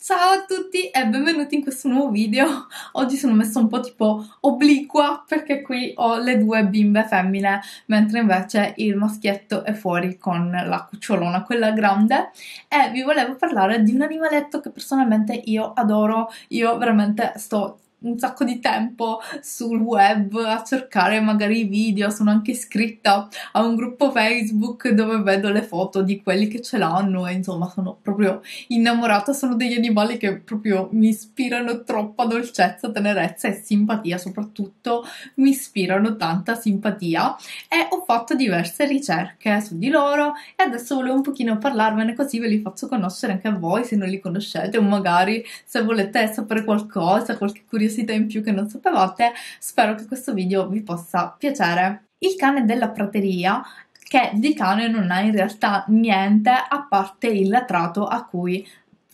Ciao a tutti e benvenuti in questo nuovo video. Oggi sono messa un po' tipo obliqua perché qui ho le due bimbe femmine, mentre invece il maschietto è fuori con la cucciolona, quella grande. E vi volevo parlare di un animaletto che personalmente io adoro. Io veramente sto un sacco di tempo sul web a cercare magari video, sono anche iscritta a un gruppo Facebook dove vedo le foto di quelli che ce l'hanno e insomma sono proprio innamorata, sono degli animali che proprio mi ispirano troppa dolcezza, tenerezza e simpatia, soprattutto mi ispirano tanta simpatia e ho fatto diverse ricerche su di loro e adesso volevo un pochino parlarvene così ve li faccio conoscere anche a voi se non li conoscete o magari se volete sapere qualcosa, qualche curiosità curiosità in più che non sapevate, spero che questo video vi possa piacere. Il cane della prateria che di cane non ha in realtà niente a parte il latrato a cui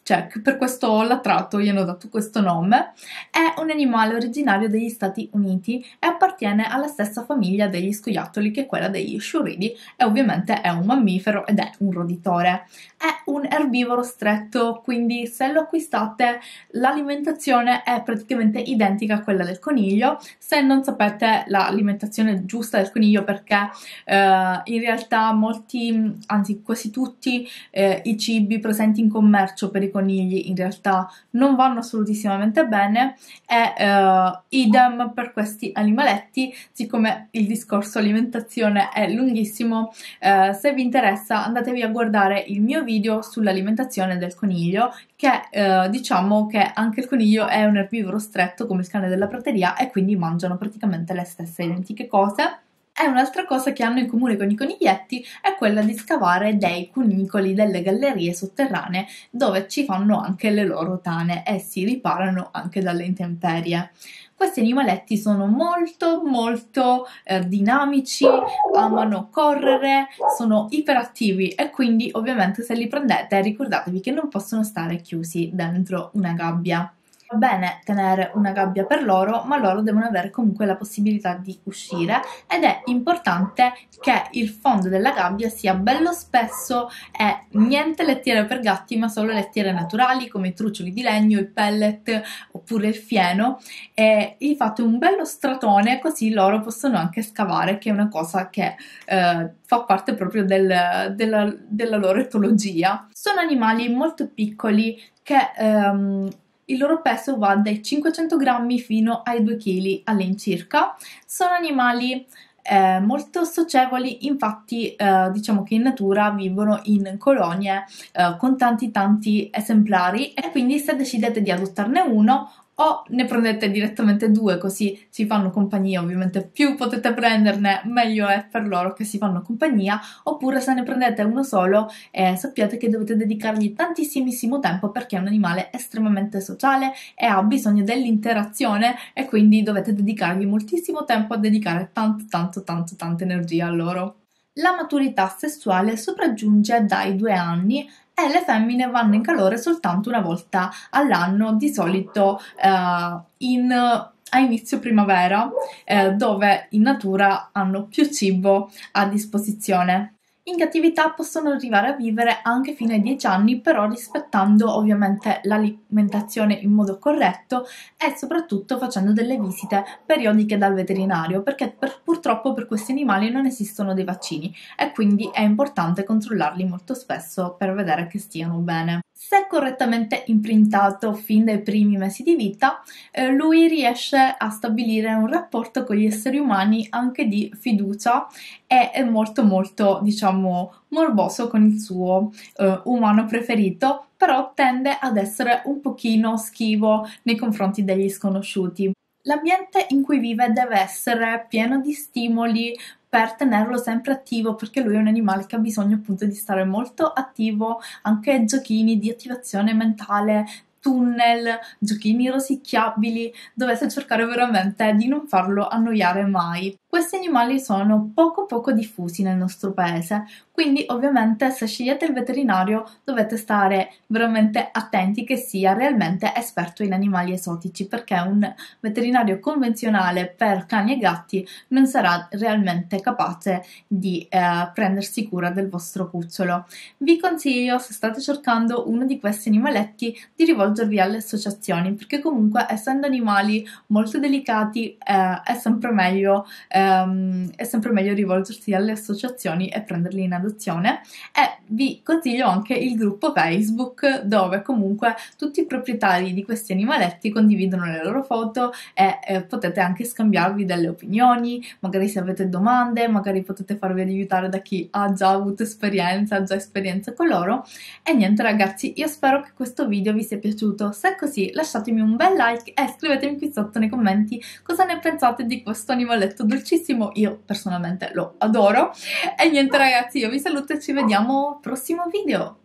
cioè per questo latrato gli hanno dato questo nome, è un animale originario degli Stati Uniti e appartiene alla stessa famiglia degli scoiattoli che è quella degli sciuridi e ovviamente è un mammifero ed è un roditore. È un erbivoro stretto, quindi se lo acquistate l'alimentazione è praticamente identica a quella del coniglio. Se non sapete l'alimentazione giusta del coniglio perché eh, in realtà molti, anzi quasi tutti eh, i cibi presenti in commercio per i conigli in realtà non vanno assolutissimamente bene e uh, idem per questi animaletti, siccome il discorso alimentazione è lunghissimo, uh, se vi interessa andatevi a guardare il mio video sull'alimentazione del coniglio che uh, diciamo che anche il coniglio è un erbivoro stretto come il cane della prateria e quindi mangiano praticamente le stesse identiche cose e un'altra cosa che hanno in comune con i coniglietti è quella di scavare dei cunicoli, delle gallerie sotterranee dove ci fanno anche le loro tane e si riparano anche dalle intemperie. Questi animaletti sono molto molto eh, dinamici, amano correre, sono iperattivi e quindi ovviamente se li prendete ricordatevi che non possono stare chiusi dentro una gabbia bene tenere una gabbia per loro, ma loro devono avere comunque la possibilità di uscire ed è importante che il fondo della gabbia sia bello spesso e niente lettiere per gatti, ma solo lettiere naturali come i trucioli di legno, il pellet oppure il fieno e gli fate un bello stratone così loro possono anche scavare, che è una cosa che eh, fa parte proprio del, della, della loro etologia. Sono animali molto piccoli che ehm, il loro peso va dai 500 grammi fino ai 2 kg all'incirca. Sono animali eh, molto socievoli, infatti eh, diciamo che in natura vivono in colonie eh, con tanti tanti esemplari e quindi se decidete di adottarne uno o ne prendete direttamente due così si fanno compagnia, ovviamente più potete prenderne meglio è per loro che si fanno compagnia, oppure se ne prendete uno solo eh, sappiate che dovete dedicargli tantissimissimo tempo perché è un animale estremamente sociale e ha bisogno dell'interazione e quindi dovete dedicargli moltissimo tempo a dedicare tanto tanto tanto tanta energia a loro. La maturità sessuale sopraggiunge dai due anni e le femmine vanno in calore soltanto una volta all'anno, di solito eh, in, a inizio primavera, eh, dove in natura hanno più cibo a disposizione. In cattività possono arrivare a vivere anche fino ai 10 anni, però rispettando ovviamente l'alimentazione in modo corretto e soprattutto facendo delle visite periodiche dal veterinario, perché per, purtroppo per questi animali non esistono dei vaccini e quindi è importante controllarli molto spesso per vedere che stiano bene. Se correttamente imprintato fin dai primi mesi di vita, eh, lui riesce a stabilire un rapporto con gli esseri umani anche di fiducia e è molto molto, diciamo, morboso con il suo eh, umano preferito, però tende ad essere un pochino schivo nei confronti degli sconosciuti. L'ambiente in cui vive deve essere pieno di stimoli per tenerlo sempre attivo perché lui è un animale che ha bisogno appunto di stare molto attivo, anche giochini di attivazione mentale, tunnel, giochini rosicchiabili, dovete cercare veramente di non farlo annoiare mai. Questi animali sono poco poco diffusi nel nostro paese, quindi ovviamente se scegliete il veterinario dovete stare veramente attenti che sia realmente esperto in animali esotici perché un veterinario convenzionale per cani e gatti non sarà realmente capace di eh, prendersi cura del vostro cucciolo. Vi consiglio se state cercando uno di questi animaletti di rivolgervi alle associazioni perché comunque essendo animali molto delicati eh, è sempre meglio ehm, è sempre meglio rivolgersi alle associazioni e prenderli in adozione. E vi consiglio anche il gruppo Facebook dove comunque tutti i proprietari di questi animaletti condividono le loro foto e eh, potete anche scambiarvi delle opinioni, magari se avete domande, magari potete farvi aiutare da chi ha già avuto esperienza, già esperienza con loro. E niente ragazzi, io spero che questo video vi sia piaciuto, se è così lasciatemi un bel like e scrivetemi qui sotto nei commenti cosa ne pensate di questo animaletto dolcissimo, io personalmente lo adoro e niente ragazzi, io vi saluto e ci vediamo al prossimo video.